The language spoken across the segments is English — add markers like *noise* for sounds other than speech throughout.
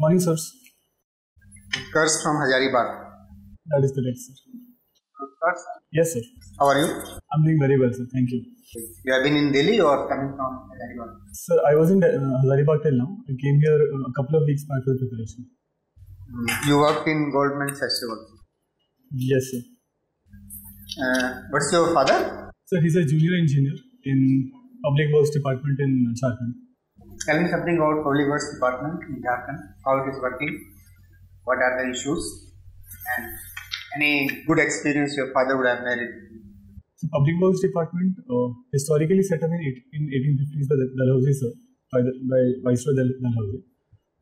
Morning, sirs. Utkarsh from Hazaribagh. That is correct, sir. Utkarsh, Yes, sir. how are you? I'm doing very well, sir. Thank you. You have been in Delhi or coming from Hazaribagh? Sir, I was in uh, Hazaribagh till now. I came here uh, a couple of weeks back for the preparation. You worked in Goldman Sachs, Festival. Yes, sir. Uh, what's your father? Sir, he's a junior engineer in Public Works Department in Jharkhand. Tell me something about Works Department in Jharkhand, how it is working, what are the issues, and any good experience your father would have had. The Public Works Department, uh, historically set up in, eight, in 1850s by the Dalhousie, sir, by, the, by Viceroy Dalhousie.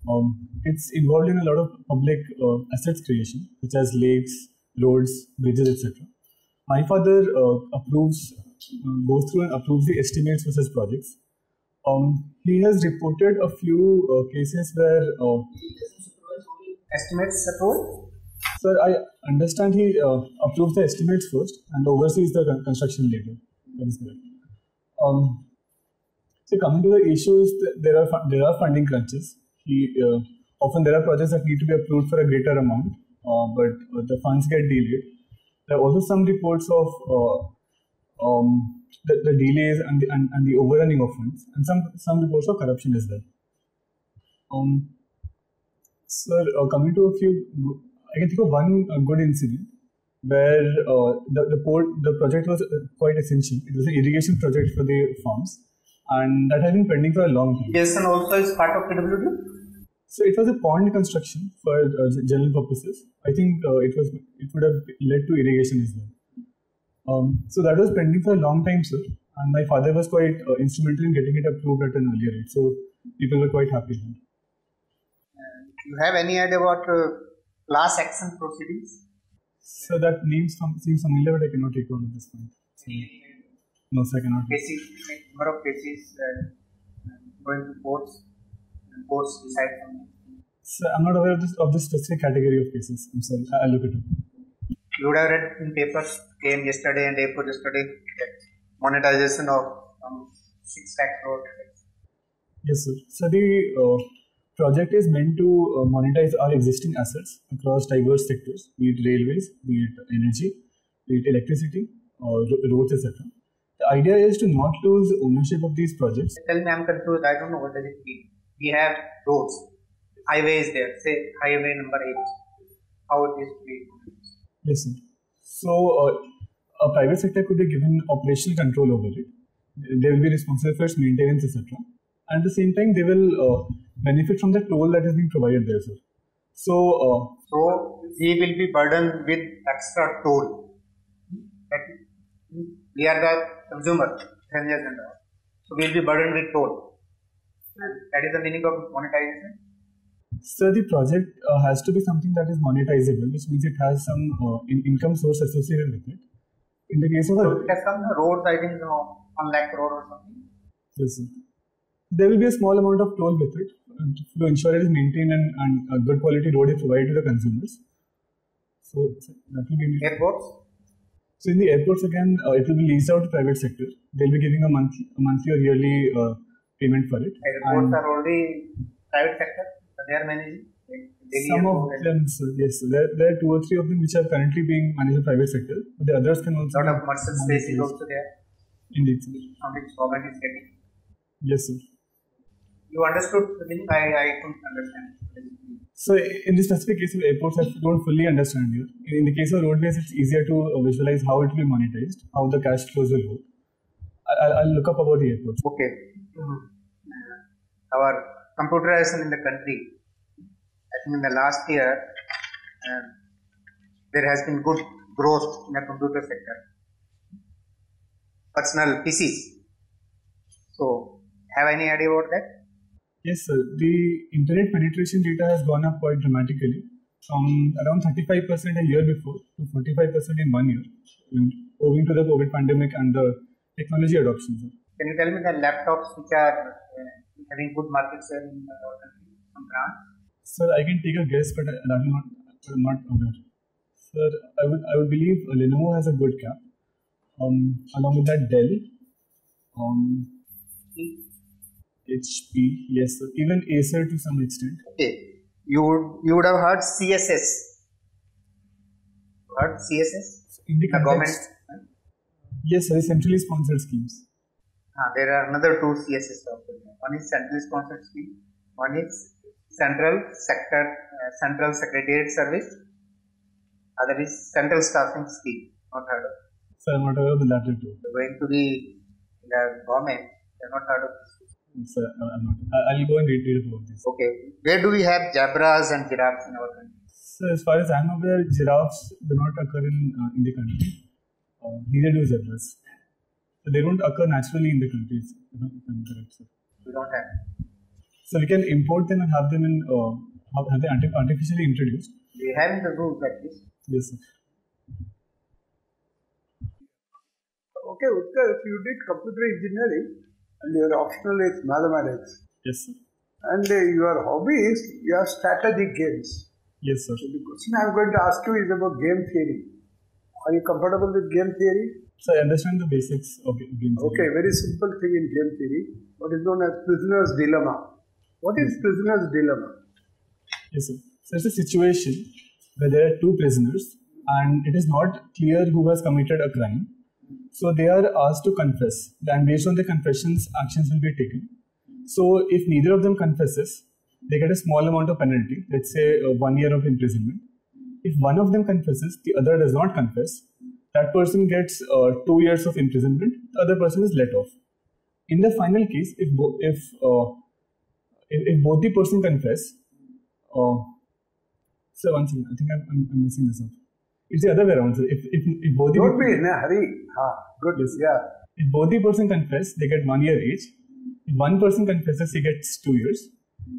Um, it's involved in a lot of public uh, assets creation, such as lakes, roads, bridges, etc. My father uh, approves, uh, goes through and approves the estimates for such projects. Um, he has reported a few uh, cases where uh, Estimates support? Sir, I understand he uh, approves the estimates first and oversees the construction later. That is correct. Um, so coming to the issues, there are there are funding crunches. He, uh, often there are projects that need to be approved for a greater amount, uh, but uh, the funds get delayed. There are also some reports of uh, um, the, the delays and the, and, and the overrunning of funds, and some some reports of corruption as well. Um, Sir, uh, coming to a few, I can think of one uh, good incident where uh, the the port the project was uh, quite essential. It was an irrigation project for the farms, and that has been pending for a long time. Jason also is part of PWD? So it was a pond construction for uh, general purposes. I think uh, it was it would have led to irrigation as well. Um, so that was pending for a long time, sir. And my father was quite uh, instrumental in getting it approved at an earlier rate. So people were quite happy. Then. You have any idea about uh, class action proceedings? So that name some, seems familiar, but I cannot recall at this point. No, sir, I cannot. Cases, number of cases uh, going to courts, and courts decide something. So I'm not aware of this of this specific category of cases. I'm sorry. I- I'll look it up. You would have read in papers, came yesterday and day before yesterday, that monetization of um, 6 lakh crore. Yes, sir. So the uh, project is meant to uh, monetize our existing assets across diverse sectors, be it railways, be it energy, be it electricity, or roads, etc. The idea is to not lose ownership of these projects. Tell me, I'm confused. I don't know what does it mean. We have roads, highways there. Say highway number eight. How it is to be? Yes, sir. So uh, a private sector could be given operational control over it. They will be responsible for its maintenance, etc. And at the same time, they will uh, benefit from the toll that is being provided there, sir. So uh, So we will be burdened with extra toll. We are the consumer. So we will be burdened with toll. That is the meaning of monetization. So the project uh, has to be something that is monetizable, which means it has some uh, in- income source associated with it. In the case of So a it has the roads, I think, no, one lakh crore or something. yes, sir. there will be a small amount of toll with it uh, to ensure it is maintained and, and a good quality road is provided to the consumers. So that will be Airports, so in the airports again, uh, it will be leased out to private sector. They'll be giving a monthly, a monthly or yearly uh, payment for it. airports And are already private sector, they are managing. Like some of them, so yes, there, there are two or three of them which are currently being managed by private sector, but the others can also. lot of commercial space is also there, Indeed, sir. from which government is getting. Yes, sir. You understood the meaning? I, I couldn't understand. So in the specific case of airports, I don't fully understand here. In the case of roadways, it's easier to uh, visualize how it will be monetized, how the cash flows will work. I- I'll, I'll look up about the airports. Okay. Our computerization in the country, I think in the last year, uh, there has been good growth in the computer sector. Personal PCs. So, have any idea about that? Yes, sir. The internet penetration data has gone up quite dramatically from around 35% a year before to 45% in one year, owing to the COVID pandemic and the technology adoption. Can you tell me the laptops which are uh, having good market share in our country, some brands? Sir, I can take a guess, but I- I'm not, I'm not aware. Sir, I would, I would believe Lenovo has a good cap. Um, along with that, Dell, um, HP, yes, sir. even Acer to some extent. Okay. you would you would have heard CSS. Heard CSS? In the The government. yes, sir, centrally sponsored schemes. Ah, there are another two CSS also. One is central sponsored scheme. One is central sector uh, central secretariat service. Other is central staffing scheme. Not heard of. So I'm not aware of the latter two. Going to the, the government, they are not heard of this. Sir, I'm not. I- I'll go and read, read about this. Okay, where do we have zebras and giraffes in our country? So as far as I'm aware, giraffes do not occur in uh, in the country. Uh, neither do zebras. So they don't occur naturally in the countries. If I'm if I'm correct, sir. We don't have. So we can import them and have them in uh, have have them artificially introduced. We have in the rules at least. Yes, sir. Okay, Utkarsh, you did computer engineering and your optional is mathematics. Yes, sir. And uh, your hobby is your strategic games. Yes, sir. So the question I'm going to ask you is about game theory. Are you comfortable with game theory? So I understand the basics of game theory. Okay, very simple thing in game theory. What is known as prisoner's dilemma. What is prisoner's dilemma? Yes, sir. So it's a situation where there are two prisoners and it is not clear who has committed a crime. So they are asked to confess, and based on the confessions, actions will be taken. So if neither of them confesses, they get a small amount of penalty, let's say uh, one year of imprisonment. If one of them confesses, the other does not confess, that person gets uh, two years of imprisonment, the other person is let off. In the final case, if, bo- if, uh, if, if both the person confess, uh, so one second, I think I'm, I'm, I'm messing this up. It's the other way around. So if, if, if both the Don't be in a hurry. Ah, good. Yes. Yeah. if both the person confess, they get one year each. If one person confesses, he gets two years.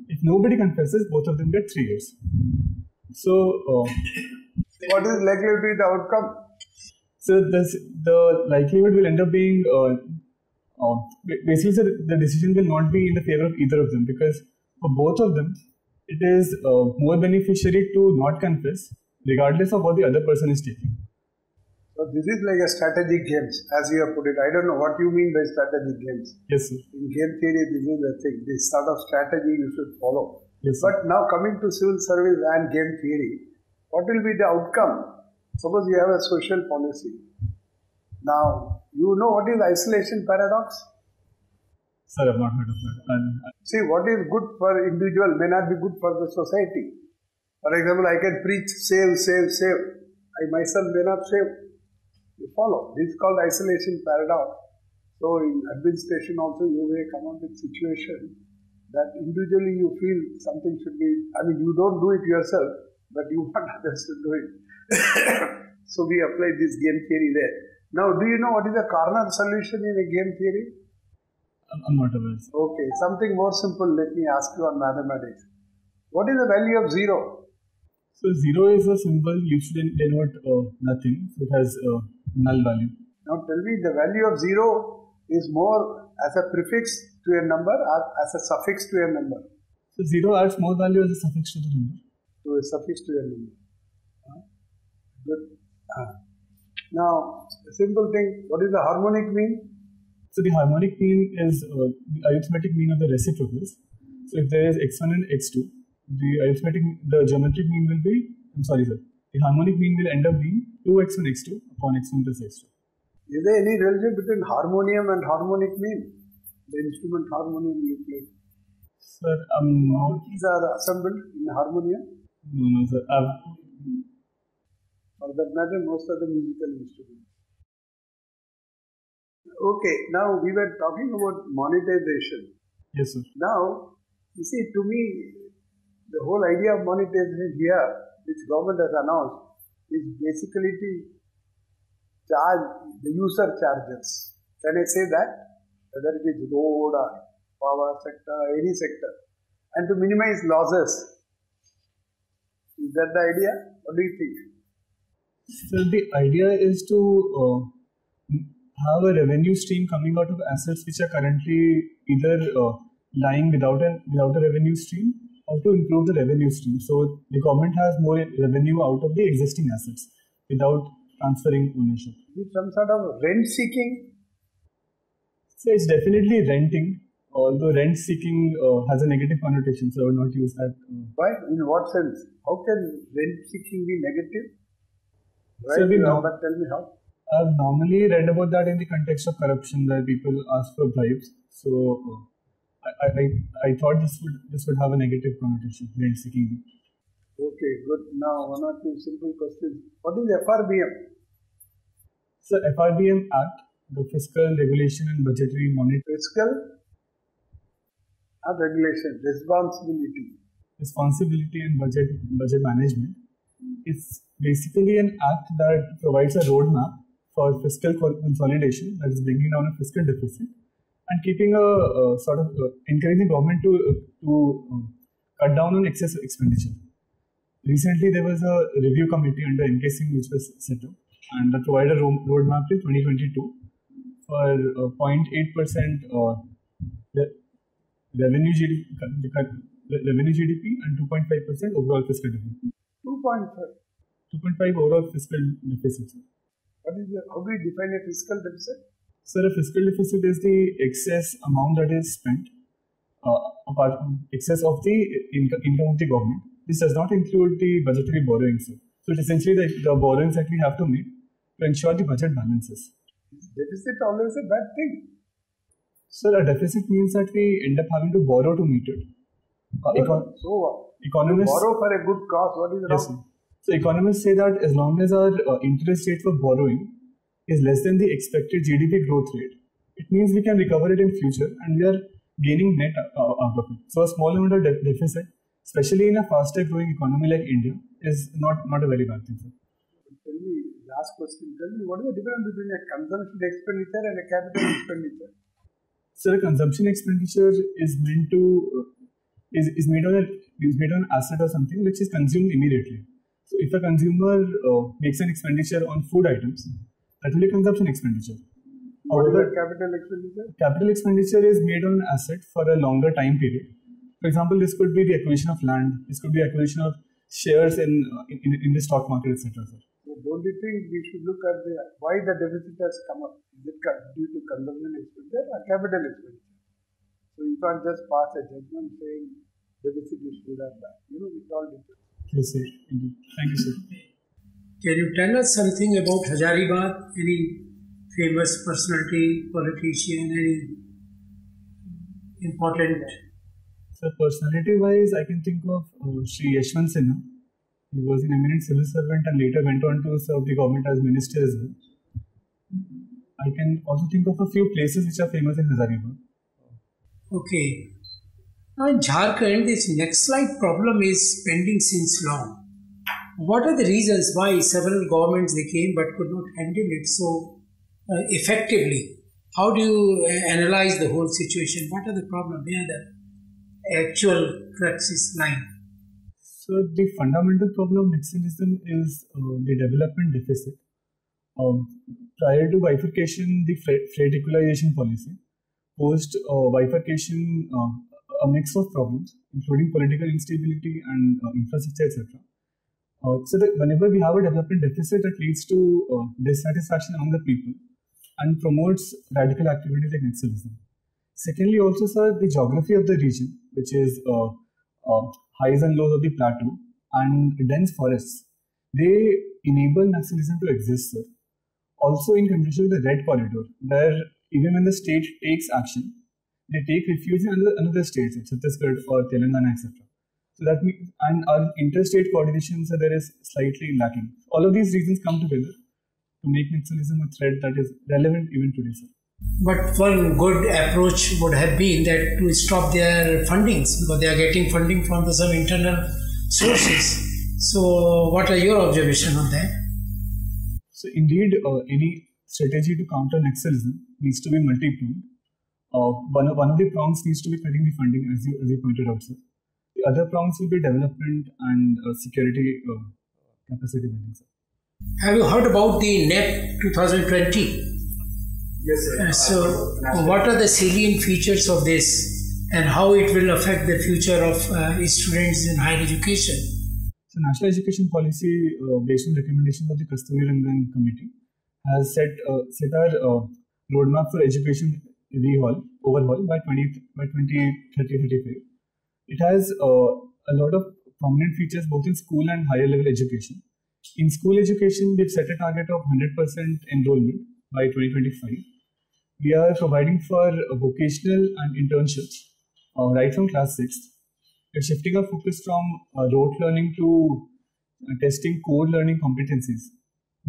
If nobody confesses, both of them get three years. So, uh, What is likely to be the outcome? So this, the likelihood will end up being uh, uh, basically so the decision will not be in the favor of either of them because for both of them, it is uh, more beneficiary to not confess, regardless of what the other person is taking. So this is like a strategic games, as you have put it. I don't know what you mean by strategic games. Yes, sir. In game theory, this is the thing. This sort of strategy you should follow. Yes, sir. But now coming to civil service and game theory, what will be the outcome? Suppose you have a social policy. Now, you know what is isolation paradox? Sir, I've not heard of that. And, See, what is good for individual may not be good for the society. For example, I can preach save, save, save. I myself may not save. You follow. This is called isolation paradox. So in administration also you may come up with situation that individually you feel something should be, I mean you don't do it yourself, but you want *laughs* others to do it. *coughs* so we apply this game theory there. Now do you know what is the corner solution in a game theory? I'm not aware. Okay, something more simple. Let me ask you on mathematics. What is the value of zero? So zero is a symbol used to den- denote uh, nothing. So it has uh, null value. Now tell me the value of zero is more as a prefix to a number or as a suffix to a number? So zero adds more value as a suffix to the number. To a suffix to a number. Huh? Good. Huh. Now, a simple thing, what is the harmonic mean? So the harmonic mean is uh, the arithmetic mean of the reciprocals. So if there is x1 and x2, the arithmetic, the geometric mean will be, I'm sorry sir, the harmonic mean will end up being 2x1 x2 upon x1 plus x2. Is there any relation between harmonium and harmonic mean? The instrument harmonium you play. Sir, I'm not, Keys are assembled in harmonium. no, no sir, I've, For that matter, most of the musical instruments. Okay, now we were talking about monetization. yes sir. Now, you see, to me, the whole idea of monetization here, which government has announced, is basically to charge the user charges. Can I say that? Whether it is road or power sector, any sector, and to minimize losses. Is that the idea? What do you think? So the idea is to uh, have a revenue stream coming out of assets which are currently either uh, lying without a without a revenue stream or to improve the revenue stream. So the government has more revenue out of the existing assets without transferring ownership. Is some sort of rent seeking? So it's definitely renting, although rent seeking uh, has a negative connotation, so I would not use that. Uh, Why? In what sense? How can rent seeking be negative? So Right, we now, know- but tell me how. I've normally read about that in the context of corruption, where people ask for bribes. So uh, I, I, I thought this would this would have a negative connotation, rent seeking. Okay, good. Now, one or two simple questions. What is FRBM? So FRBM Act, the Fiscal Regulation and Budgetary Monitoring Fiscal regulation, responsibility. Responsibility and Budget Budget Management is basically an act that provides a roadmap for fiscal consolidation, that is bringing down a fiscal deficit and keeping a, uh sort of uh, encouraging government to to uh, cut down on excess expenditure. Recently, there was a review committee under NK Singh which was set up and that provided a ro- roadmap till 2022 for uh, 0.8 percent uh, re- revenue GDP, re- revenue GDP and 2.5 percent overall fiscal deficit. 2.5. 2.5 overall fiscal deficit. What is the, how do we define a fiscal deficit? So a fiscal deficit is the excess amount that is spent uh, apart from excess of the income, income of the government. This does not include the budgetary borrowings. sir. So it's essentially the, the borrowings that we have to make to ensure the budget balances. Is deficit always a bad thing? So a deficit means that we end up having to borrow to meet it. Uh, econ- so what? economists Borrow for a good cause. What is Yes, wrong? So economists say that as long as our uh, interest rate for borrowing is less than the expected GDP growth rate, it means we can recover it in future and we are gaining net uh, out of it. So a small amount of de- deficit, especially in a faster growing economy like India, is not, not a very bad thing. Tell me, last question. Tell me, what is the difference between a consumption expenditure and a capital expenditure? So a consumption expenditure is meant to uh, is, is made on a is made on asset or something which is consumed immediately. So if a consumer uh, makes an expenditure on food items, that will be consumption expenditure. What is However, capital expenditure? capital expenditure is made on an asset for a longer time period. For example, this could be the acquisition of land, this could be acquisition of shares in uh, in, in the stock market, etc. So don't you think we should look at the why the deficit has come up? Is it due to consumption expenditure or capital expenditure? So you can't just pass a judgment saying deficit is good or bad. You know, it all depends. Yes, sir. Indeed. Thank you, sir. Can you tell us something about Hazaribagh? Any famous personality, politician, any important? So personality-wise, I can think of uh, Sri Yashwant Sinha. He was an eminent civil servant and later went on to serve the government as minister as well. I can also think of a few places which are famous in Hazaribagh. Okay. Now in Jharkhand, this Naxalite problem is pending since long. What are the reasons why several governments they came but could not handle it so uh, effectively? How do you uh, analyze the whole situation? What are the problems? Where the actual crux is lying? So the fundamental problem of Naxalism is uh, the development deficit. Um, prior to bifurcation, the freight equalization policy posed uh, bifurcation a mix of problems, including political instability and uh, infrastructure, etc. Uh, so that whenever we have a development deficit, that leads to uh, dissatisfaction among the people and promotes radical activities like Naxalism. Secondly, also, sir, the geography of the region, which is highs and lows of the plateau and dense forests, they enable Naxalism to exist, sir. Also, in conjunction with the Red Corridor, where even when the state takes action, they take refuge in another, another states, like Chhattisgarh or Telangana, etc. So that means, and our interstate coordination, so there is slightly lacking. All of these reasons come together to make Naxalism a threat that is relevant even today, sir. But one good approach would have been that to stop their fundings because they are getting funding from the some internal sources. So, what are your observation on that? So indeed, uh, any strategy to counter Naxalism needs to be multi-pronged. Uh, one, of, one of the prongs needs to be cutting the funding, as you, as you pointed out, sir. The other prongs will be development and uh, security uh, capacity building, sir. Have you heard about the NEP 2020? Yes, sir. Uh, So, what are the salient features of this and how it will affect the future of uh, students in higher education? So National Education Policy, uh, based on recommendations of the Kasturirangan Committee, has set uh, set our uh, roadmap for education rehaul overhaul by 20 by 2030 35. It has uh, a lot of prominent features both in school and higher level education. In school education, we've set a target of 100% enrollment by 2025. We are providing for vocational and internships uh, right from class 6. We're shifting our focus from uh, rote learning to uh, testing core learning competencies.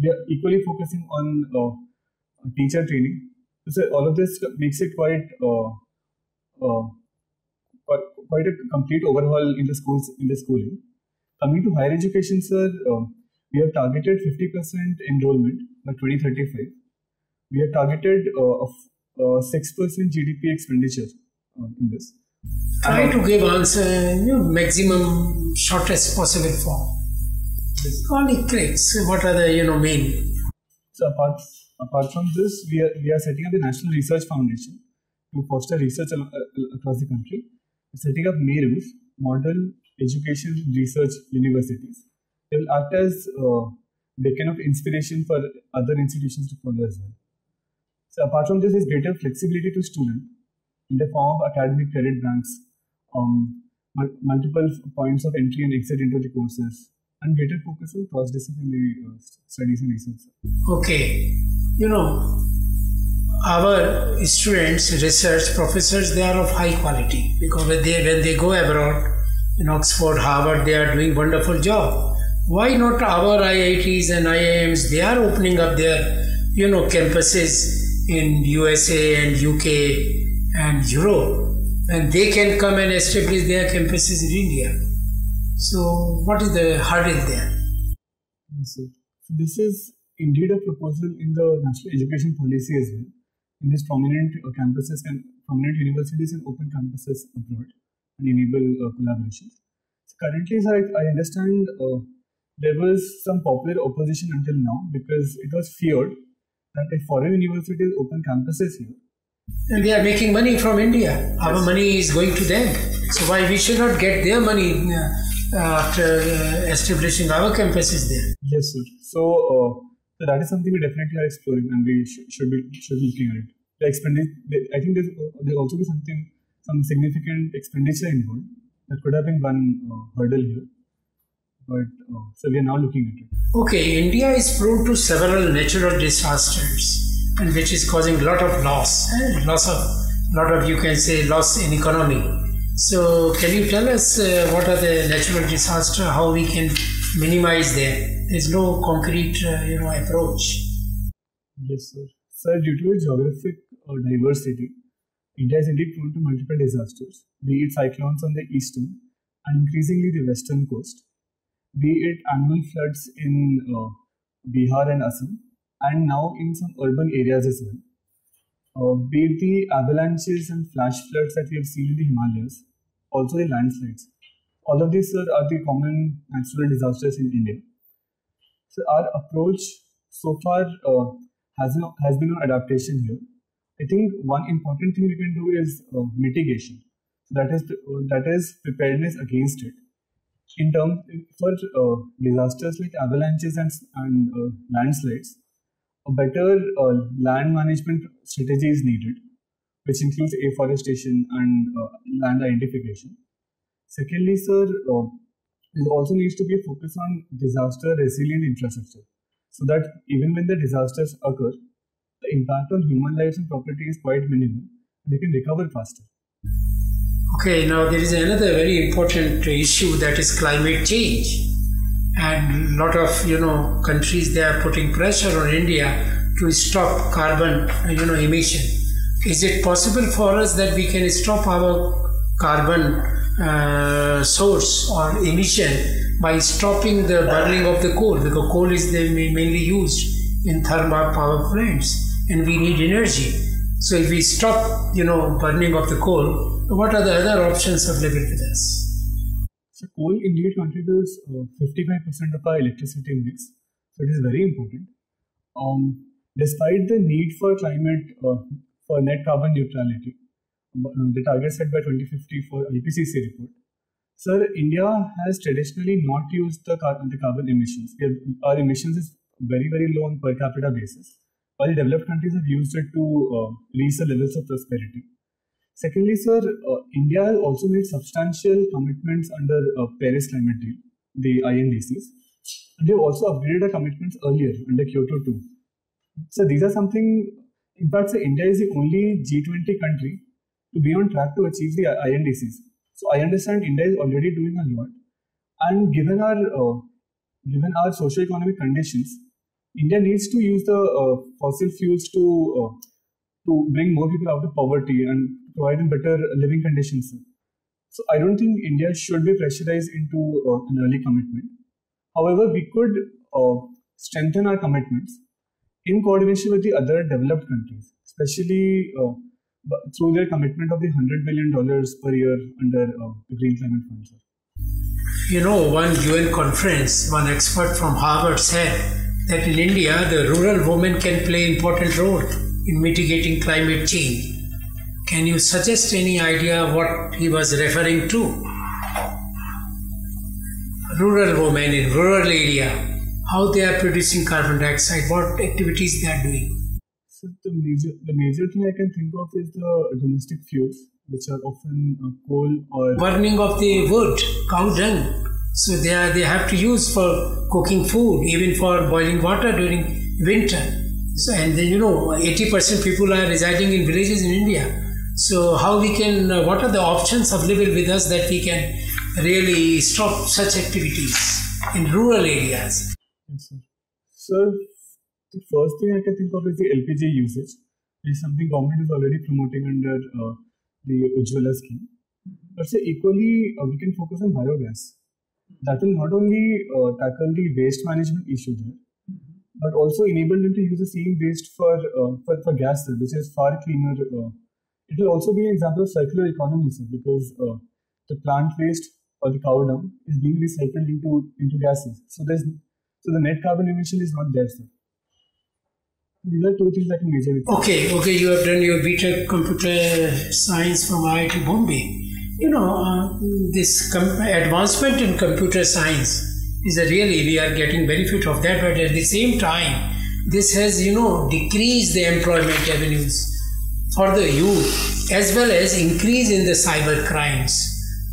We are equally focusing on uh, teacher training. So all of this makes it quite uh, uh, quite, quite a complete overhaul in the schools in the schooling. Coming to higher education, sir, uh, we have targeted 50% enrollment by 2035. We have targeted uh, of uh, 6% GDP expenditure uh, in this. Try to give answer in maximum shortest possible form. Only clicks. What are the you know main? So apart apart from this, we are we are setting up the National Research Foundation to foster research across the country. We're setting up MERUs, Model Education Research Universities. They will act as uh, beacon of inspiration for other institutions to follow as well. So apart from this, is greater flexibility to students in the form of academic credit banks, um, multiple points of entry and exit into the courses, and greater focus on cross-disciplinary uh, studies and research. Okay, you know, our students, research professors, they are of high quality because when they when they go abroad in Oxford, Harvard, they are doing wonderful job. Why not our IITs and IIMs? They are opening up their you know campuses in USA and UK and Europe, and they can come and establish their campuses in India. So, what is the hurdle there? Yes, sir. So this is indeed a proposal in the national education policy as well. In this, prominent uh, campuses and prominent universities and open campuses abroad and enable uh, collaborations. So currently, sir, I, I understand uh, there was some popular opposition until now because it was feared that if foreign universities open campuses here, And they are making money from India. Our money is going to them. So why we should not get their money uh, after uh, establishing our campuses there? yes, sir. So, uh, so that is something we definitely are exploring and we sh- should be should be looking at it. The expenditure, I think there's uh, there also be something some significant expenditure involved. That could have been one uh, hurdle here, but uh, so we are now looking at it. Okay, India is prone to several natural disasters, and which is causing a lot of loss, eh? loss of lot of you can say loss in economy. So, can you tell us uh, what are the natural disaster? How we can minimize them? There's no concrete, uh, you know, approach. Yes, sir. Sir, due to geographic uh, diversity, India is indeed prone to multiple disasters, be it cyclones on the eastern and increasingly the western coast, be it annual floods in uh, Bihar and Assam, and now in some urban areas as well. Uh, be it the avalanches and flash floods that we have seen in the Himalayas, also the landslides. All of these, sir, are the common natural disasters in India. So our approach so far uh, has, has been on adaptation here. I think one important thing we can do is uh, mitigation. So that is uh, that is preparedness against it. In terms for uh, disasters like avalanches and and uh, landslides, a better uh, land management strategy is needed, which includes afforestation and uh, land identification. Secondly, sir, uh, there also needs to be a focus on disaster resilient infrastructure so that even when the disasters occur, the impact on human lives and property is quite minimal. They can recover faster. Okay, now there is another very important issue that is climate change, and a lot of you know countries they are putting pressure on India to stop carbon you know emission. Is it possible for us that we can stop our carbon uh, source or emission by stopping the burning of the coal because coal is mainly used in thermal power plants and we need energy. So if we stop, you know, burning of the coal, what are the other options available with us? So coal indeed contributes uh, 55% of our electricity mix. So it is very important. Um, despite the need for climate uh, for net carbon neutrality, uh, the target set by 2050 for IPCC report. Sir, India has traditionally not used the carbon, the carbon emissions. Our emissions is very very low on per capita basis, while developed countries have used it to uh, reach the levels of prosperity. Secondly, sir, uh, India also made substantial commitments under uh, Paris Climate Deal, the INDCs, and they've also upgraded their commitments earlier under Kyoto 2. So these are something. In fact, India is the only G20 country to be on track to achieve the INDCs. So I understand India is already doing a lot, and given our uh, given our socio-economic conditions, India needs to use the uh, fossil fuels to uh, to bring more people out of poverty and provide them better living conditions. So I don't think India should be pressurized into uh, an early commitment. However, we could uh, strengthen our commitments in coordination with the other developed countries, especially uh, through their commitment of the $100 billion per year under uh, the Green Climate Fund. You know, one UN conference, one expert from Harvard said that in India, the rural women can play important role in mitigating climate change. Can you suggest any idea what he was referring to? Rural women in rural area, how they are producing carbon dioxide, what activities they are doing. So the major the major thing I can think of is the domestic fuels, which are often uh, coal or burning of the wood, cow dung. So they are they have to use for cooking food, even for boiling water during winter. So and then you know, eighty percent people are residing in villages in India. So how we can? Uh, what are the options available with us that we can really stop such activities in rural areas? Yes, sir. Sir, the first thing I can think of is the LPG usage, which is something government is already promoting under uh, the Ujjwala scheme. But say equally, uh, we can focus on biogas. That will not only uh, tackle the waste management issue there, but also enable them to use the same waste for uh, for, for gas, sir, which is far cleaner. Uh, it will also be an example of circular economy, sir, because uh, the plant waste or the cow dung is being recycled into into gases. So there's so the net carbon emission is not there, sir. These are two things that can measure. Okay, okay, you have done your BTech computer science from IIT Bombay. You know, uh, this com- advancement in computer science is a really, we are getting benefit of that, but at the same time, this has, you know, decreased the employment avenues for the youth as well as increase in the cyber crimes.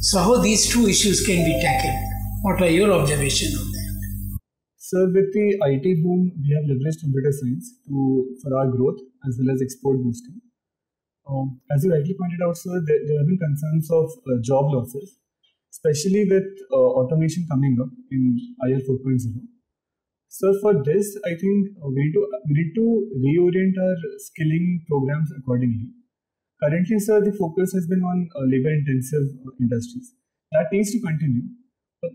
So how these two issues can be tackled? What are your observations on that? So with the IT boom, we have leveraged computer science to for our growth as well as export boosting. Um, as you rightly pointed out, sir, there, there have been concerns of uh, job losses, especially with uh, automation coming up in IL 4.0. So for this, I think uh, we need to we need to reorient our skilling programs accordingly. Currently, sir, the focus has been on uh, labor-intensive uh, industries. That needs to continue,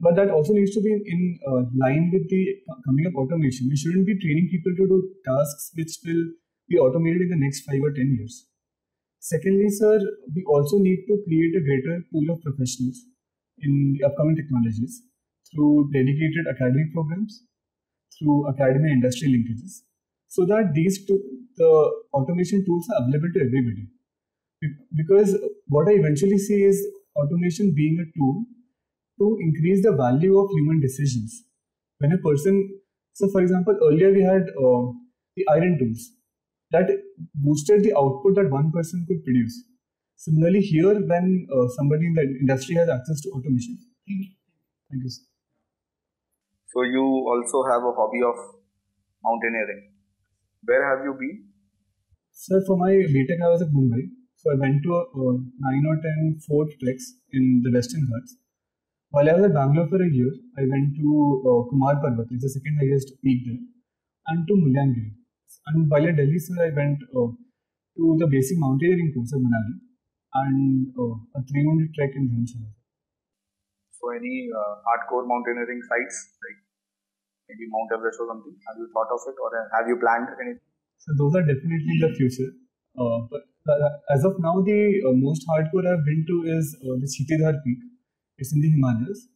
but, that also needs to be in uh, line with the coming up automation. We shouldn't be training people to do tasks which will be automated in the next five or ten years. Secondly, sir, we also need to create a greater pool of professionals in the upcoming technologies through dedicated academic programs, through academy industry linkages, so that these two, the automation tools are available to everybody. Because what I eventually see is automation being a tool to increase the value of human decisions. When a person, so for example, earlier we had uh, the iron tools that boosted the output that one person could produce. Similarly, here when uh, somebody in the industry has access to automation. Thank you. Sir. So you also have a hobby of mountaineering. Where have you been? Sir, for my BTech, I was at Mumbai. So I went to a, uh, nine or ten fort treks in the Western Ghats. While I was at Bangalore for a year, I went to uh, Kumar Parvat, it's the second highest peak there, and to Mullayanagiri. And while at Delhi, sir, I went uh, to the basic mountaineering course at Manali and uh, a Triund trek in Dharamshala. So any uh, hardcore mountaineering sites like maybe Mount Everest or something? Have you thought of it or have you planned anything? So those are definitely in the future. Uh, but as of now, the uh, most hardcore I've been to is uh, the Chitidhar Peak. It's in the Himalayas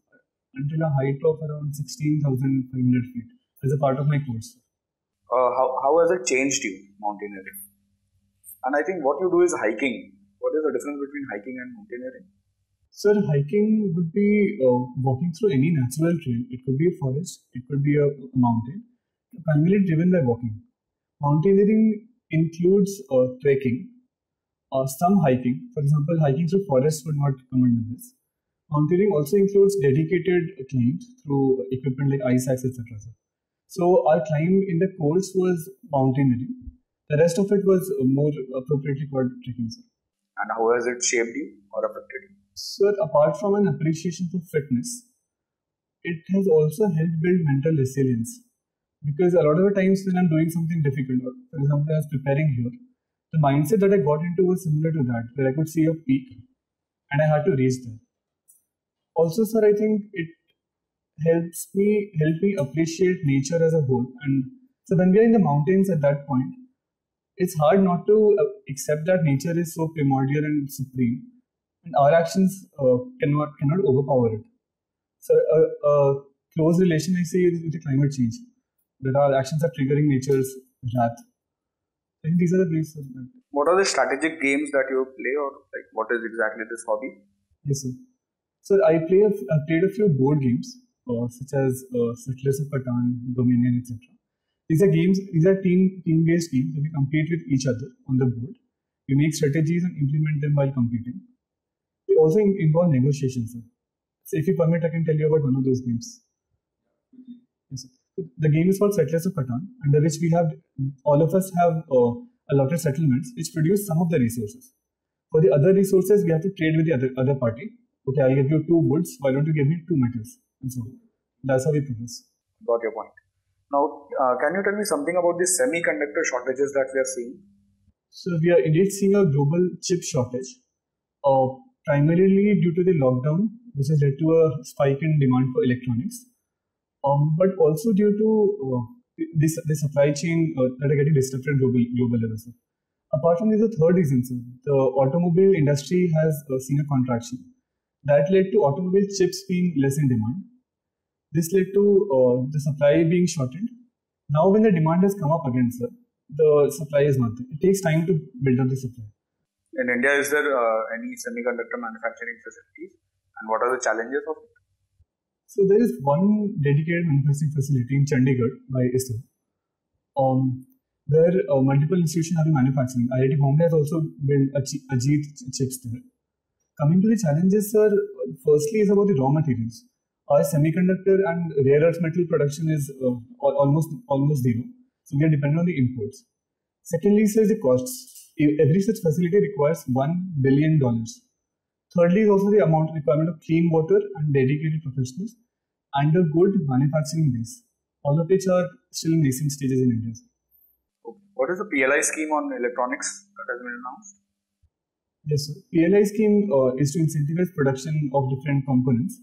until a height of around 16,500 feet as a part of my course. Uh, how, how has it changed you, mountaineering? And I think what you do is hiking. What is the difference between hiking and mountaineering? Sir, hiking would be uh, walking through any natural trail. It could be a forest, it could be a, a mountain, primarily driven by walking. Mountaineering includes uh, trekking, Uh, some hiking, for example, hiking through forests would not come under this. Mountaineering also includes dedicated climbs through equipment like ice axe, etc. So our climb in the course was mountaineering. The rest of it was more appropriately called trekking. Sir. And how has it shaped you or affected you? Sir, apart from an appreciation for fitness, it has also helped build mental resilience. Because a lot of the times when I'm doing something difficult, or for example, I was preparing here, the mindset that I got into was similar to that, where I could see a peak and I had to reach there. Also, sir, I think it helps me help me appreciate nature as a whole. And so when we are in the mountains at that point, it's hard not to uh, accept that nature is so primordial and supreme, and our actions uh, cannot cannot overpower it. So a, a close relation I say is with the climate change, that our actions are triggering nature's wrath. I think these are the ways. What are the strategic games that you play, or like what is exactly this hobby? Yes, sir. So I play. A, I played a few board games, uh, such as uh, Settlers of Catan, Dominion, etc. These are games. These are team team based games where we compete with each other on the board. We make strategies and implement them while competing. They also involve negotiations. So if you permit, I can tell you about one of those games. Yes, the game is called Settlers of Catan, under which we have all of us have uh, allotted settlements which produce some of the resources. For the other resources, we have to trade with the other other party. Okay, I'll give you two woods. Why don't you give me two metals? And so on. That's how we progress. Got your point. Now, uh, can you tell me something about the semiconductor shortages that we are seeing? So we are indeed seeing a global chip shortage, uh, primarily due to the lockdown, which has led to a spike in demand for electronics, um, but also due to uh, the, the supply chain uh, that are getting disrupted global global level. Apart from this, the third reason, sir, the automobile industry has uh, seen a contraction. That led to automobile chips being less in demand this led to uh, the supply being shortened. Now, when the demand has come up again, sir, the supply is not there. It takes time to build up the supply. In India, is there uh, any semiconductor manufacturing facilities, and what are the challenges of it? So there is one dedicated manufacturing facility in Chandigarh by ISRO, um, where uh, multiple institutions have been manufacturing. IIT Bombay has also built Ajit chips there. Coming to the challenges, sir, firstly is about the raw materials our semiconductor and rare earth metal production is uh, almost almost zero. So we are dependent on the imports. Secondly, is the costs. Every such facility requires one billion dollars. Thirdly, is also the amount requirement of clean water and dedicated professionals and a good manufacturing base. All of which are still in nascent stages in India. What is the PLI scheme on electronics that has been announced? Yes, sir. PLI scheme uh, is to incentivize production of different components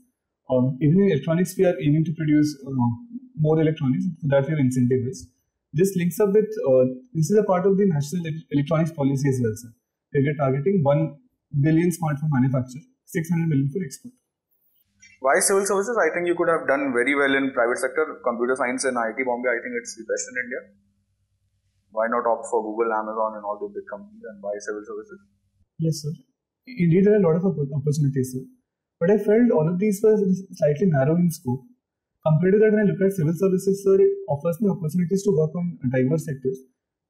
um, even in electronics, we are aiming to produce uh, more electronics. For that, we are incentivized. This links up with uh, this is a part of the national electronics policy as well, sir. We are targeting 1 billion smartphone manufacture, 600 million for export. Why civil services? I think you could have done very well in private sector. Computer science and IIT Bombay, I think it's the best in India. Why not opt for Google, Amazon, and all the big companies, and why civil services? Yes, sir. Indeed, there are a lot of opportunities, sir. But I felt all of these were slightly narrow in scope. Compared to that, when I look at civil services, sir, it offers me opportunities to work on diverse sectors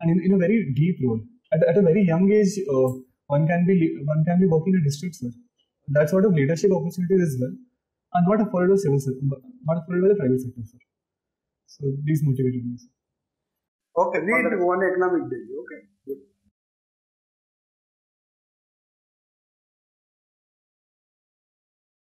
and in, in a very deep role. At, at a very young age, uh, one can be one can be working in a district, sir. That sort of leadership opportunities as well are not afforded by civil not afforded by the private sector, sir. So these motivated me. Sir. Okay, read one economic daily. Okay.